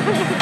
Ha ha ha.